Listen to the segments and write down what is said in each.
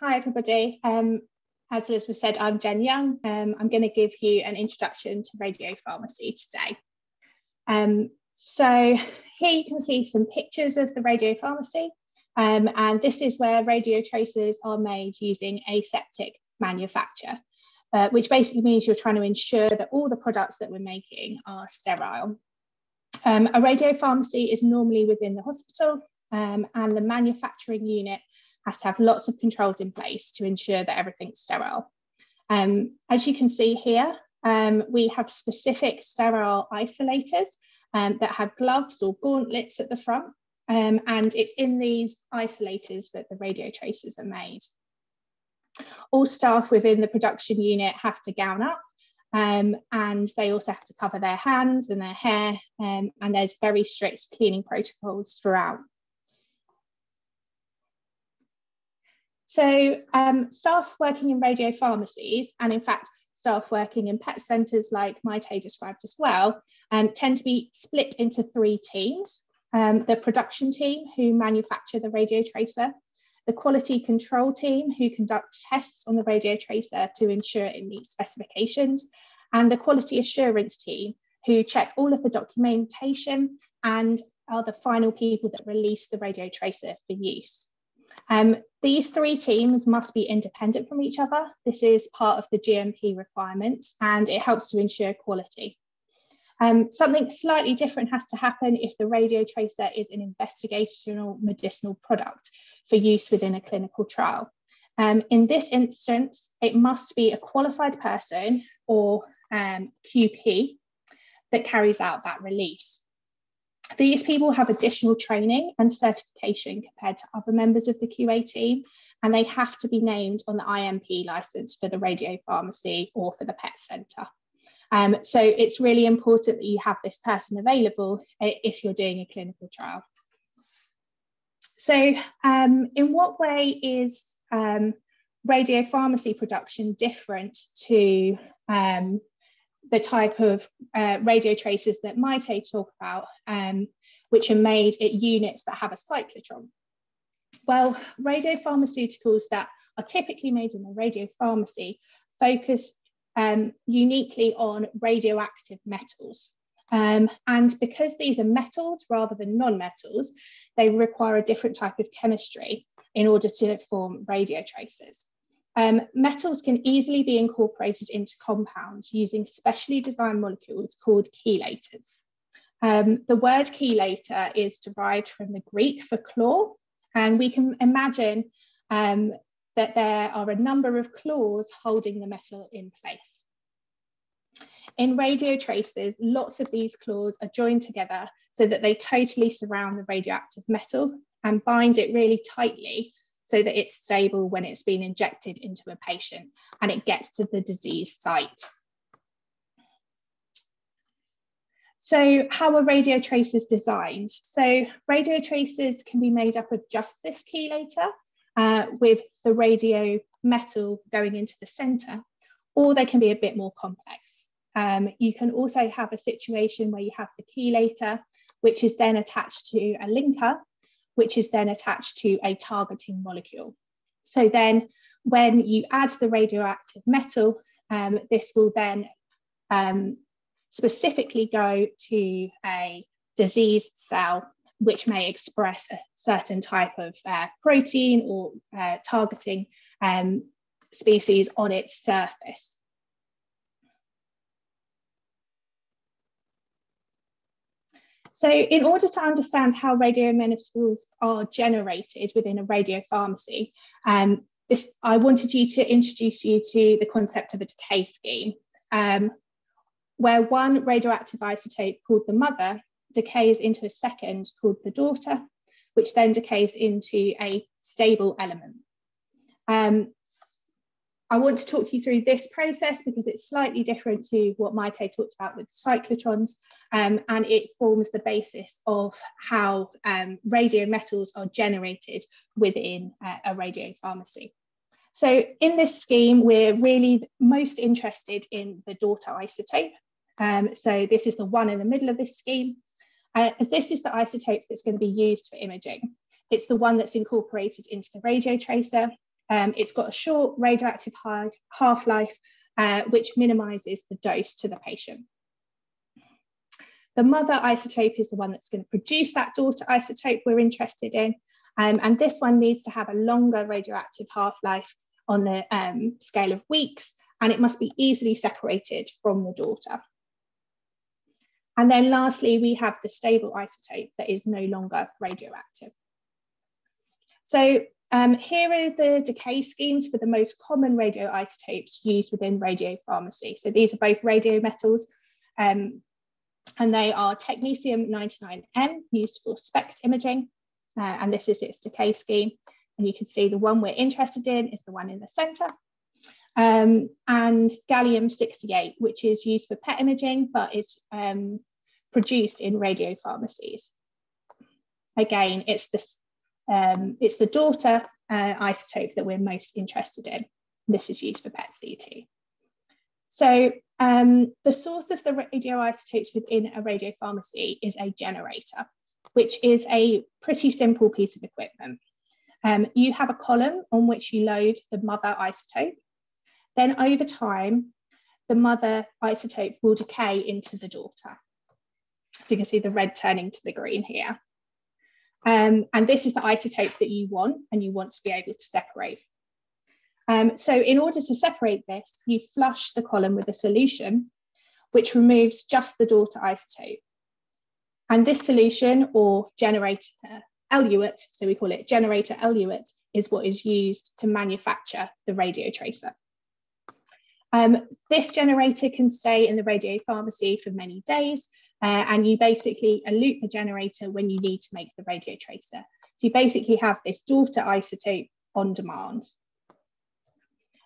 hi everybody. Um, as Elizabeth said, I'm Jen Young. Um, I'm going to give you an introduction to radiopharmacy today. Um, so here you can see some pictures of the radiopharmacy. Um, and this is where radio tracers are made using aseptic manufacture, uh, which basically means you're trying to ensure that all the products that we're making are sterile. Um, a radiopharmacy is normally within the hospital um, and the manufacturing unit has to have lots of controls in place to ensure that everything's sterile. Um, as you can see here, um, we have specific sterile isolators um, that have gloves or gauntlets at the front. Um, and it's in these isolators that the radio tracers are made. All staff within the production unit have to gown up um, and they also have to cover their hands and their hair um, and there's very strict cleaning protocols throughout. So um, staff working in radio pharmacies, and in fact, staff working in pet centres like Maite described as well, um, tend to be split into three teams. Um, the production team who manufacture the radio tracer, the quality control team who conduct tests on the radio tracer to ensure it meets specifications, and the quality assurance team who check all of the documentation and are the final people that release the radio tracer for use. Um, these three teams must be independent from each other. This is part of the GMP requirements and it helps to ensure quality. Um, something slightly different has to happen if the radio tracer is an investigational medicinal product for use within a clinical trial. Um, in this instance, it must be a qualified person or um, QP that carries out that release. These people have additional training and certification compared to other members of the QA team, and they have to be named on the IMP license for the radio pharmacy or for the pet centre. Um, so it's really important that you have this person available if you're doing a clinical trial. So um, in what way is um, radio pharmacy production different to um, the type of uh, radio tracers that Maite talk about, um, which are made at units that have a cyclotron. Well, radiopharmaceuticals that are typically made in a radiopharmacy focus um, uniquely on radioactive metals. Um, and because these are metals rather than non-metals, they require a different type of chemistry in order to form radio tracers. Um, metals can easily be incorporated into compounds using specially designed molecules called chelators. Um, the word chelator is derived from the Greek for claw, and we can imagine um, that there are a number of claws holding the metal in place. In radio tracers, lots of these claws are joined together so that they totally surround the radioactive metal and bind it really tightly so that it's stable when it's been injected into a patient and it gets to the disease site. So how are radio tracers designed? So radio tracers can be made up of just this chelator uh, with the radio metal going into the center, or they can be a bit more complex. Um, you can also have a situation where you have the chelator, which is then attached to a linker which is then attached to a targeting molecule. So then when you add the radioactive metal, um, this will then um, specifically go to a disease cell which may express a certain type of uh, protein or uh, targeting um, species on its surface. So in order to understand how radiometals are generated within a radio pharmacy, um, this, I wanted you to introduce you to the concept of a decay scheme, um, where one radioactive isotope called the mother decays into a second called the daughter, which then decays into a stable element. Um, I want to talk you through this process because it's slightly different to what Maite talked about with cyclotrons, um, and it forms the basis of how um, radiometals are generated within uh, a radio pharmacy. So in this scheme, we're really most interested in the daughter isotope. Um, so this is the one in the middle of this scheme, uh, as this is the isotope that's going to be used for imaging. It's the one that's incorporated into the radio tracer Um, it's got a short radioactive half-life, uh, which minimizes the dose to the patient. The mother isotope is the one that's going to produce that daughter isotope we're interested in. Um, and this one needs to have a longer radioactive half-life on the um, scale of weeks, and it must be easily separated from the daughter. And then lastly, we have the stable isotope that is no longer radioactive. So um, here are the decay schemes for the most common radioisotopes used within radiopharmacy. So these are both radiometals, um, and they are technetium-99m used for SPECT imaging, uh, and this is its decay scheme. And you can see the one we're interested in is the one in the center. Um, and gallium-68, which is used for PET imaging, but it's um, produced in radiopharmacies. Again, it's, this, um, it's the daughter uh, isotope that we're most interested in. This is used for PET-CT. So um, the source of the radioisotopes within a radiopharmacy is a generator, which is a pretty simple piece of equipment. Um, you have a column on which you load the mother isotope. Then over time, the mother isotope will decay into the daughter. So you can see the red turning to the green here. Um, and this is the isotope that you want and you want to be able to separate. Um, so in order to separate this, you flush the column with a solution which removes just the daughter isotope. And this solution or generator eluate, so we call it generator eluate, is what is used to manufacture the radio tracer. Um, this generator can stay in the radio pharmacy for many days, uh, and you basically elute the generator when you need to make the radio tracer. So you basically have this daughter isotope on demand.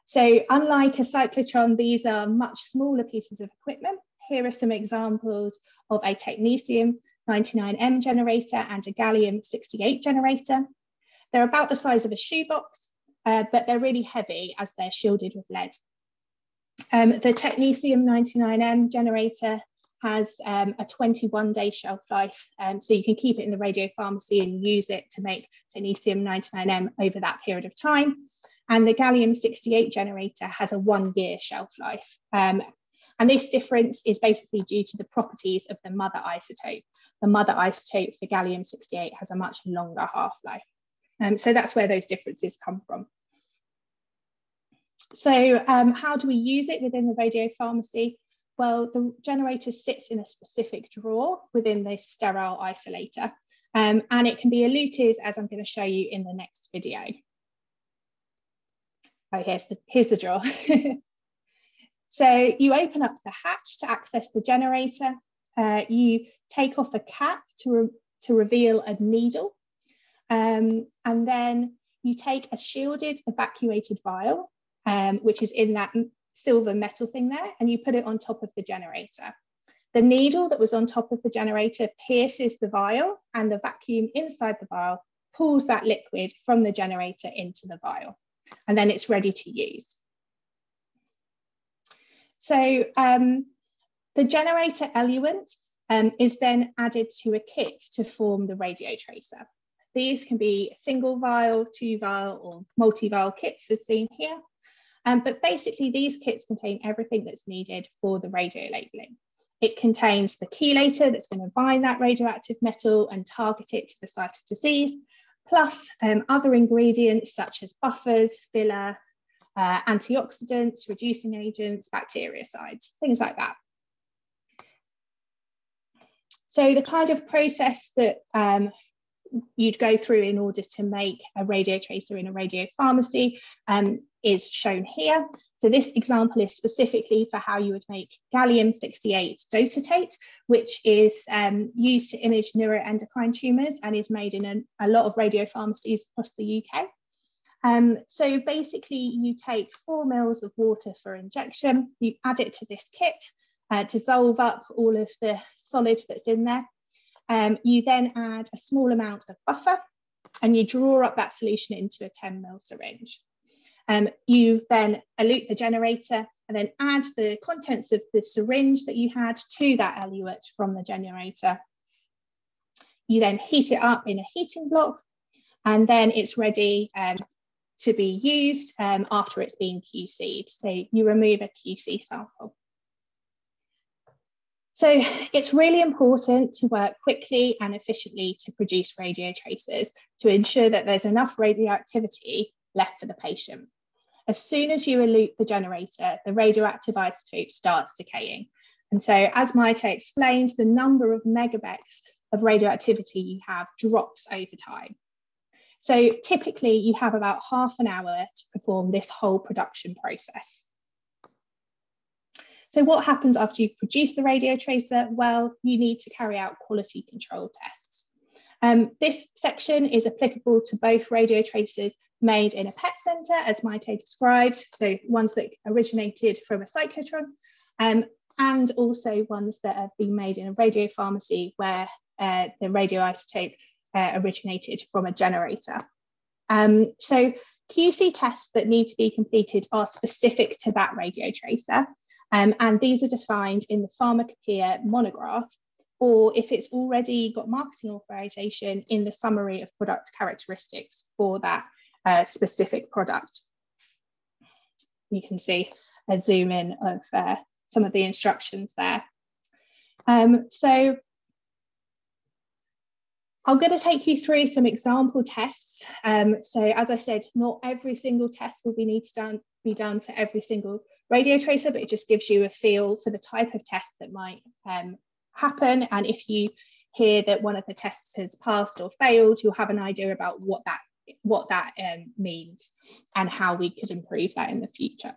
So unlike a cyclotron, these are much smaller pieces of equipment. Here are some examples of a technetium 99M generator and a gallium 68 generator. They're about the size of a shoebox, uh, but they're really heavy as they're shielded with lead. Um, the technetium 99M generator has um, a 21 day shelf life, um, so you can keep it in the radio pharmacy and use it to make technetium 99M over that period of time. And the gallium 68 generator has a one year shelf life. Um, and this difference is basically due to the properties of the mother isotope. The mother isotope for gallium-68 has a much longer half-life. Um, so that's where those differences come from. So um, how do we use it within the radio pharmacy? Well, the generator sits in a specific drawer within this sterile isolator, um, and it can be eluted as I'm going to show you in the next video. Oh, here's the, here's the drawer. So you open up the hatch to access the generator. Uh, you take off a cap to, re to reveal a needle. Um, and then you take a shielded evacuated vial, um, which is in that silver metal thing there, and you put it on top of the generator. The needle that was on top of the generator pierces the vial and the vacuum inside the vial pulls that liquid from the generator into the vial. And then it's ready to use. So um, the generator eluent um, is then added to a kit to form the radio tracer. These can be single vial, two vial or multi-vial kits as seen here. Um, but basically these kits contain everything that's needed for the radio labeling. It contains the chelator that's going to bind that radioactive metal and target it to the site of disease, plus um, other ingredients such as buffers, filler, uh, antioxidants, reducing agents, bactericides, things like that. So the kind of process that um, you'd go through in order to make a radio tracer in a radio pharmacy um, is shown here. So this example is specifically for how you would make gallium-68 dotatate, which is um, used to image neuroendocrine tumours and is made in a, a lot of radio pharmacies across the UK. Um, so basically you take four mils of water for injection, you add it to this kit, uh, dissolve up all of the solid that's in there. Um, you then add a small amount of buffer and you draw up that solution into a 10 mil syringe. Um, you then elute the generator and then add the contents of the syringe that you had to that eluate from the generator. You then heat it up in a heating block and then it's ready um, to be used um, after it's been QC'd. So you remove a QC sample. So it's really important to work quickly and efficiently to produce radio tracers to ensure that there's enough radioactivity left for the patient. As soon as you elute the generator, the radioactive isotope starts decaying. And so as Maite explained, the number of megabecs of radioactivity you have drops over time. So typically you have about half an hour to perform this whole production process. So what happens after you produce the radio tracer? Well, you need to carry out quality control tests. Um, this section is applicable to both radio tracers made in a PET centre, as Maite described, so ones that originated from a cyclotron, um, and also ones that have been made in a radio pharmacy where uh, the radioisotope uh, originated from a generator. Um, so QC tests that need to be completed are specific to that radio tracer, um, and these are defined in the pharmacopoeia monograph, or if it's already got marketing authorization in the summary of product characteristics for that uh, specific product. You can see a zoom in of uh, some of the instructions there. Um, so I'm going to take you through some example tests. Um, so as I said, not every single test will be need to done, be done for every single radio tracer, but it just gives you a feel for the type of test that might um, happen. And if you hear that one of the tests has passed or failed, you'll have an idea about what that what that um, means and how we could improve that in the future.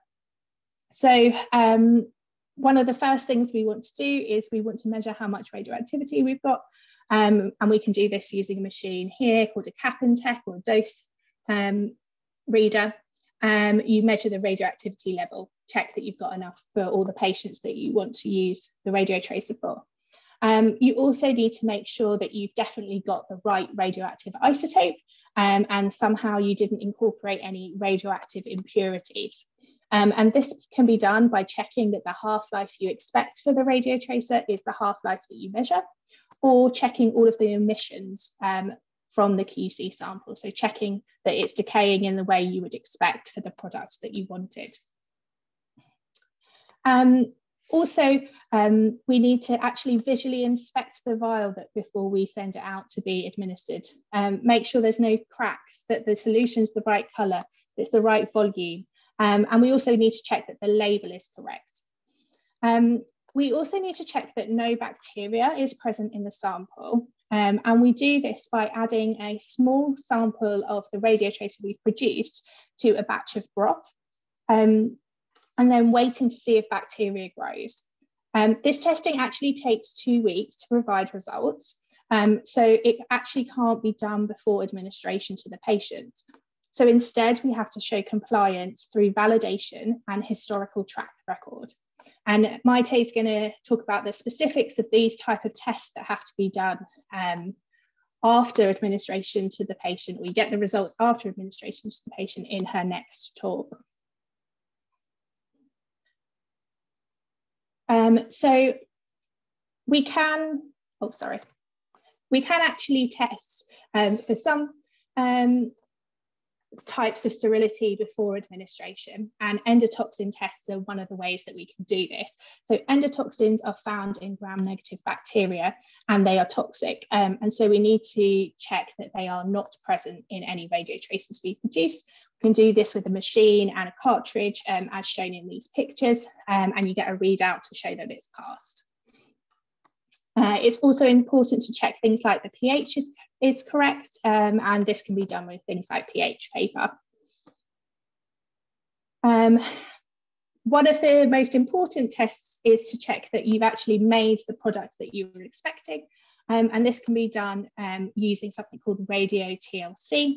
So um, one of the first things we want to do is we want to measure how much radioactivity we've got. Um, and we can do this using a machine here called a Capintec or dose um, reader. Um, you measure the radioactivity level, check that you've got enough for all the patients that you want to use the radio tracer for. Um, you also need to make sure that you've definitely got the right radioactive isotope um, and somehow you didn't incorporate any radioactive impurities. Um, and this can be done by checking that the half-life you expect for the radio tracer is the half-life that you measure, or checking all of the emissions um, from the QC sample. So checking that it's decaying in the way you would expect for the product that you wanted. Um, also, um, we need to actually visually inspect the vial that before we send it out to be administered. Um, make sure there's no cracks, that the solution's the right colour, it's the right volume. Um, and we also need to check that the label is correct. Um, we also need to check that no bacteria is present in the sample. Um, and we do this by adding a small sample of the radio tracer we've produced to a batch of broth. Um, and then waiting to see if bacteria grows. Um, this testing actually takes two weeks to provide results. Um, so it actually can't be done before administration to the patient. So instead, we have to show compliance through validation and historical track record. And Maite is going to talk about the specifics of these type of tests that have to be done um, after administration to the patient. We get the results after administration to the patient in her next talk. Um, so we can, oh, sorry, we can actually test um, for some um, types of sterility before administration and endotoxin tests are one of the ways that we can do this. So endotoxins are found in gram-negative bacteria and they are toxic um, and so we need to check that they are not present in any radio tracers we produce we can do this with a machine and a cartridge um, as shown in these pictures um, and you get a readout to show that it's passed. Uh, it's also important to check things like the pH is, is correct um, and this can be done with things like pH paper. Um, one of the most important tests is to check that you've actually made the product that you were expecting. Um, and this can be done um, using something called radio TLC.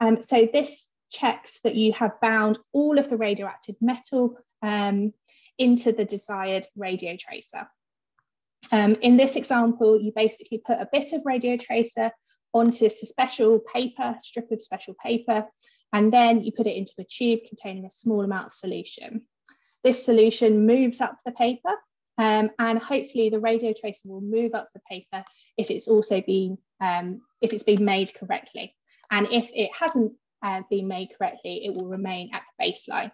Um, so this checks that you have bound all of the radioactive metal um, into the desired radio tracer. Um, in this example, you basically put a bit of radio tracer onto a special paper, strip of special paper, and then you put it into a tube containing a small amount of solution. This solution moves up the paper um, and hopefully the radio tracer will move up the paper if it's also been, um, if it's been made correctly. And if it hasn't uh, been made correctly, it will remain at the baseline.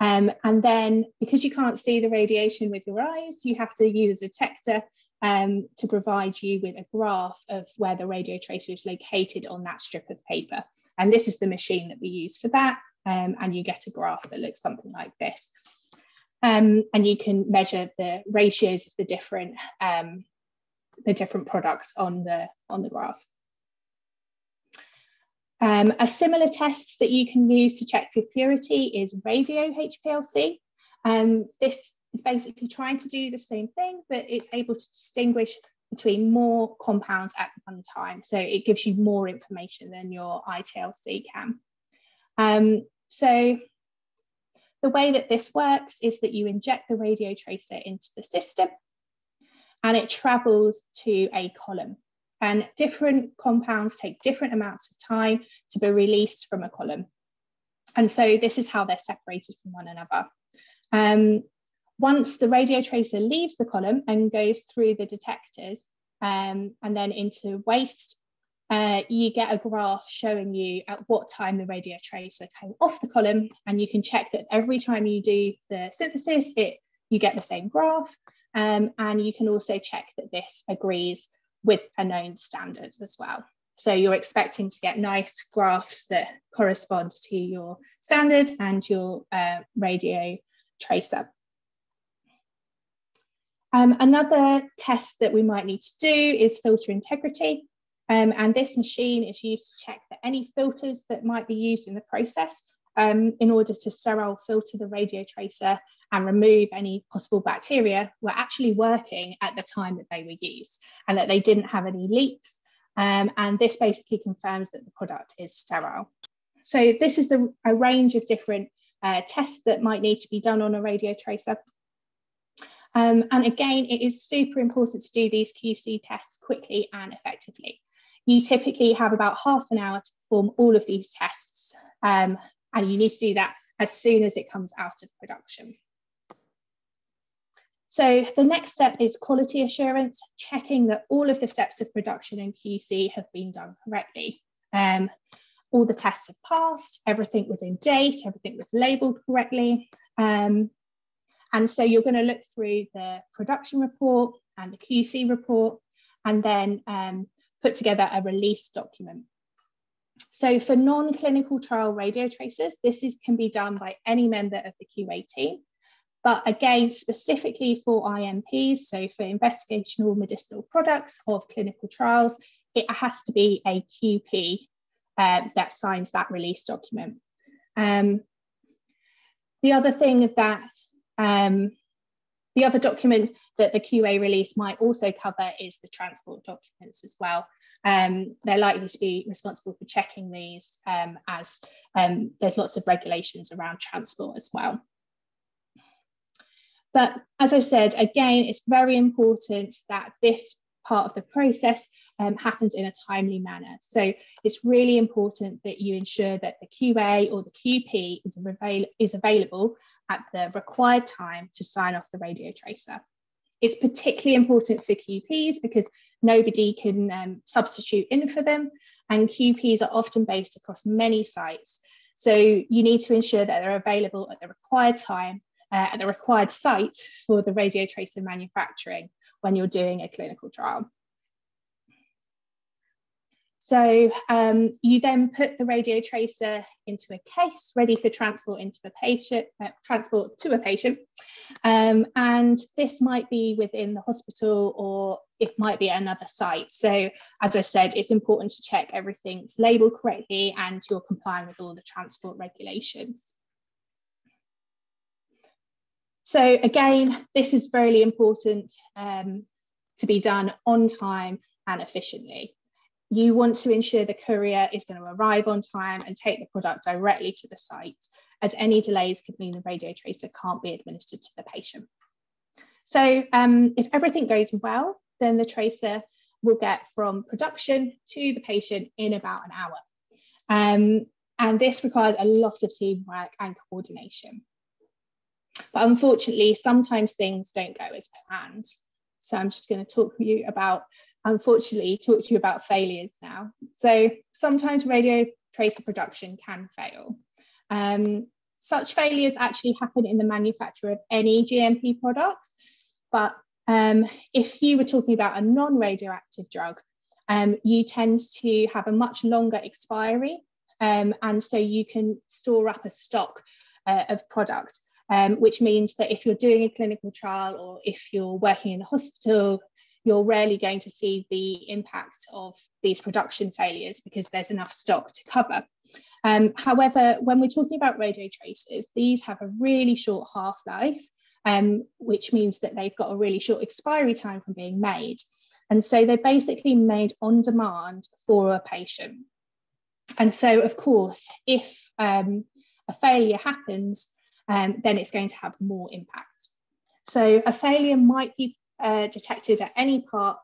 Um, and then because you can't see the radiation with your eyes, you have to use a detector um, to provide you with a graph of where the radio tracer is located on that strip of paper. And this is the machine that we use for that. Um, and you get a graph that looks something like this. Um, and you can measure the ratios of the different um, the different products on the on the graph. Um, a similar test that you can use to check for purity is radio HPLC. Um, this is basically trying to do the same thing, but it's able to distinguish between more compounds at one time. So it gives you more information than your ITLC can. Um, so the way that this works is that you inject the radio tracer into the system and it travels to a column and different compounds take different amounts of time to be released from a column. And so this is how they're separated from one another. Um, once the radio tracer leaves the column and goes through the detectors um, and then into waste, uh, you get a graph showing you at what time the radio tracer came off the column. And you can check that every time you do the synthesis, it you get the same graph. Um, and you can also check that this agrees with a known standard as well. So you're expecting to get nice graphs that correspond to your standard and your uh, radio tracer. Um, another test that we might need to do is filter integrity. Um, and this machine is used to check that any filters that might be used in the process um, in order to sterile filter the radio tracer and remove any possible bacteria were actually working at the time that they were used and that they didn't have any leaks. Um, and this basically confirms that the product is sterile. So this is the, a range of different uh, tests that might need to be done on a radio tracer. Um, and again, it is super important to do these QC tests quickly and effectively. You typically have about half an hour to perform all of these tests, um, and you need to do that as soon as it comes out of production. So the next step is quality assurance, checking that all of the steps of production and QC have been done correctly. Um, all the tests have passed, everything was in date, everything was labeled correctly. Um, and so you're going to look through the production report and the QC report and then um, put together a release document. So for non-clinical trial radio tracers, this is, can be done by any member of the QA team. But again, specifically for IMPs, so for investigational medicinal products of clinical trials, it has to be a QP uh, that signs that release document. Um, the other thing that um, the other document that the QA release might also cover is the transport documents as well. Um, they're likely to be responsible for checking these um, as um, there's lots of regulations around transport as well. But as I said, again, it's very important that this part of the process um, happens in a timely manner. So it's really important that you ensure that the QA or the QP is, avail is available at the required time to sign off the radio tracer. It's particularly important for QPs because nobody can um, substitute in for them and QPs are often based across many sites. So you need to ensure that they're available at the required time uh, at the required site for the radio tracer manufacturing when you're doing a clinical trial. So um, you then put the radio tracer into a case ready for transport into a patient, uh, transport to a patient. Um, and this might be within the hospital or it might be another site. So as I said, it's important to check everything's labeled correctly and you're complying with all the transport regulations. So again, this is very important um, to be done on time and efficiently. You want to ensure the courier is going to arrive on time and take the product directly to the site, as any delays could mean the radio tracer can't be administered to the patient. So um, if everything goes well, then the tracer will get from production to the patient in about an hour. Um, and this requires a lot of teamwork and coordination. But unfortunately, sometimes things don't go as planned. So I'm just going to talk to you about, unfortunately, talk to you about failures now. So sometimes radio tracer production can fail. Um, such failures actually happen in the manufacture of any GMP products, but um, if you were talking about a non-radioactive drug, um, you tend to have a much longer expiry, um, and so you can store up a stock uh, of product, um, which means that if you're doing a clinical trial or if you're working in the hospital, you're rarely going to see the impact of these production failures because there's enough stock to cover. Um, however, when we're talking about radio tracers, these have a really short half-life, um, which means that they've got a really short expiry time from being made. And so they're basically made on demand for a patient. And so, of course, if um, a failure happens, um, then it's going to have more impact. So a failure might be uh, detected at any part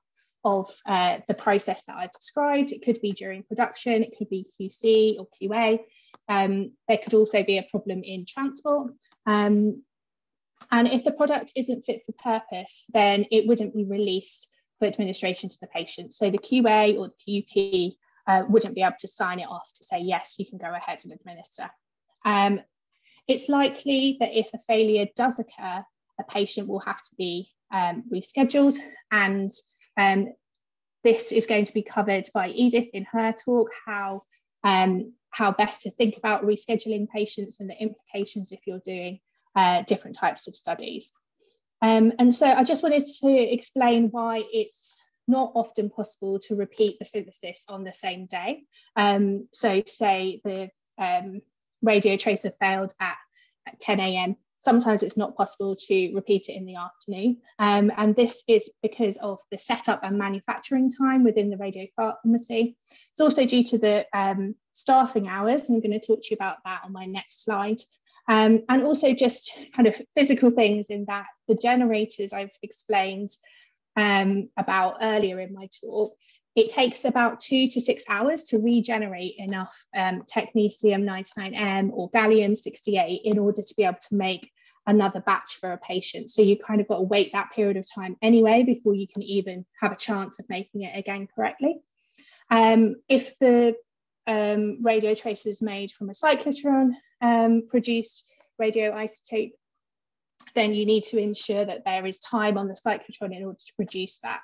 of uh, the process that I've described. It could be during production, it could be QC or QA. Um, there could also be a problem in transport. Um, and if the product isn't fit for purpose, then it wouldn't be released for administration to the patient. So the QA or the QP uh, wouldn't be able to sign it off to say, yes, you can go ahead and administer. Um, it's likely that if a failure does occur, a patient will have to be um, rescheduled and um, this is going to be covered by Edith in her talk, how, um, how best to think about rescheduling patients and the implications if you're doing uh, different types of studies. Um, and so I just wanted to explain why it's not often possible to repeat the synthesis on the same day. Um, so say the um, radio tracer failed at, at 10 a.m. Sometimes it's not possible to repeat it in the afternoon. Um, and this is because of the setup and manufacturing time within the radio pharmacy. It's also due to the um, staffing hours, and I'm going to talk to you about that on my next slide. Um, and also just kind of physical things in that the generators I've explained um, about earlier in my talk, it takes about two to six hours to regenerate enough um, technetium 99M or gallium 68 in order to be able to make another batch for a patient. So you kind of got to wait that period of time anyway before you can even have a chance of making it again correctly. Um, if the um, radio tracers made from a cyclotron um, produce radioisotope, then you need to ensure that there is time on the cyclotron in order to produce that.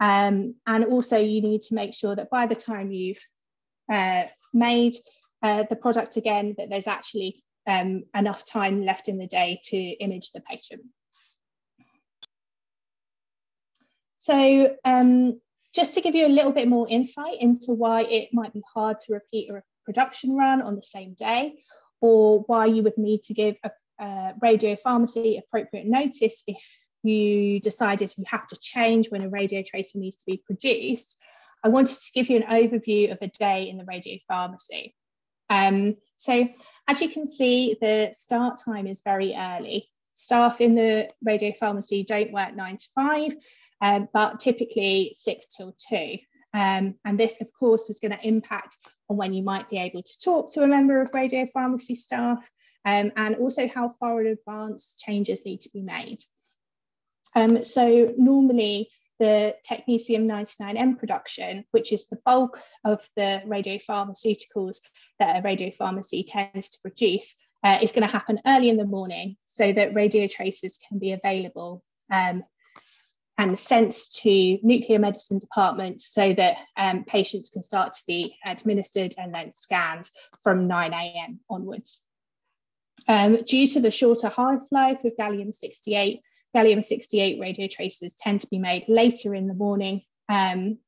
Um, and also you need to make sure that by the time you've uh, made uh, the product again, that there's actually um, enough time left in the day to image the patient. So um, just to give you a little bit more insight into why it might be hard to repeat a production run on the same day, or why you would need to give a, a radio pharmacy appropriate notice if you decided you have to change when a radio tracer needs to be produced, I wanted to give you an overview of a day in the radio pharmacy. Um, so as you can see, the start time is very early. Staff in the radio pharmacy don't work nine to five, um, but typically six till two. Um, and this, of course, is going to impact on when you might be able to talk to a member of radio pharmacy staff um, and also how far in advance changes need to be made. Um, so normally the technetium 99M production, which is the bulk of the radiopharmaceuticals that a radiopharmacy tends to produce, uh, is going to happen early in the morning so that radio tracers can be available um, and sent to nuclear medicine departments so that um, patients can start to be administered and then scanned from 9 a.m. onwards. Um, due to the shorter half-life of gallium-68, gallium-68 radio tracers tend to be made later in the morning. Um,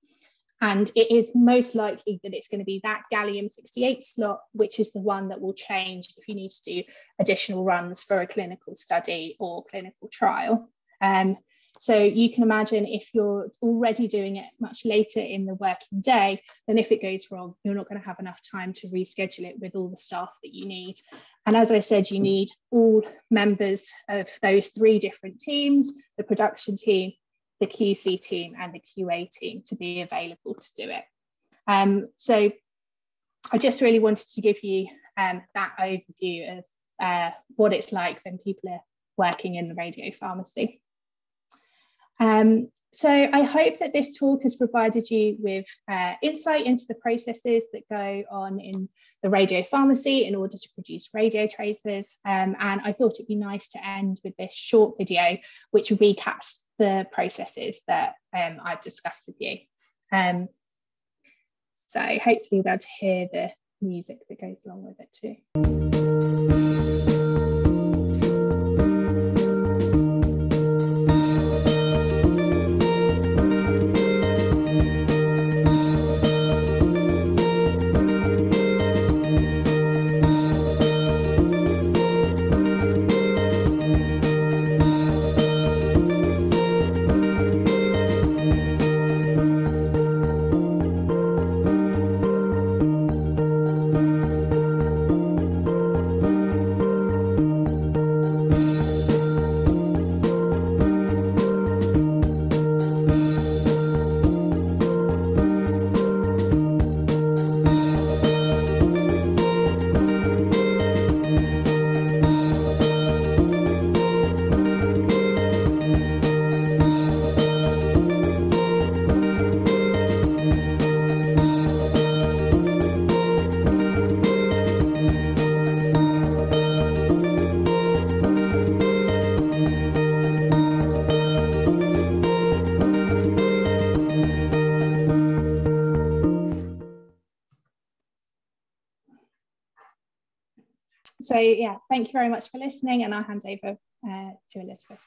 and it is most likely that it's going to be that gallium-68 slot, which is the one that will change if you need to do additional runs for a clinical study or clinical trial. Um, so you can imagine if you're already doing it much later in the working day, then if it goes wrong, you're not going to have enough time to reschedule it with all the staff that you need. And as I said, you need all members of those three different teams, the production team, the QC team and the QA team to be available to do it. Um, so I just really wanted to give you um, that overview of uh, what it's like when people are working in the radio pharmacy. Um, so I hope that this talk has provided you with uh, insight into the processes that go on in the radio pharmacy in order to produce radio tracers. Um, and I thought it'd be nice to end with this short video, which recaps the processes that um, I've discussed with you. Um, so hopefully you'll be able to hear the music that goes along with it too. So yeah, thank you very much for listening and I'll hand over uh, to Elizabeth.